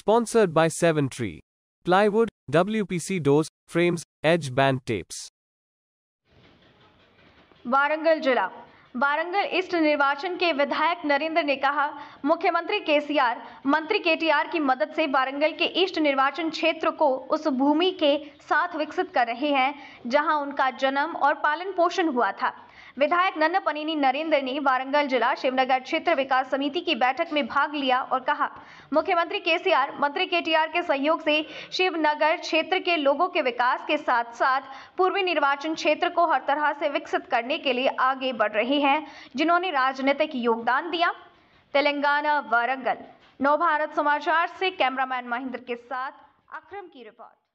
Sponsored by Seven Tree. Plywood, WPC doors, frames, edge band tapes. Warangal जिला Warangal east निर्वाचन के विधायक नरेंद्र ने कहा मुख्यमंत्री केसीआर मंत्री केटीआर की मदद से वारंगल के ईस्ट निर्वाचन क्षेत्र को उस भूमि के साथ विकसित कर रहे हैं जहाँ उनका जन्म और पालन पोषण हुआ था विधायक नन्न पनीनी नरेंद्र ने वारंगल जिला शिवनगर क्षेत्र विकास समिति की बैठक में भाग लिया और कहा, मुख्यमंत्री केसीआर, मंत्री केटीआर के सहयोग से शिवनगर क्षेत्र के लोगों के विकास के साथ साथ पूर्वी निर्वाचन क्षेत्र को हर तरह से विकसित करने के लिए आगे बढ़ रहे हैं, जिन्होंने राजनीतिक योगदान दिया। तेलंगाना वारंगल, नव समाचार से कैमरामैन महेंद्र के साथ, अक्रम की रिपोर्ट।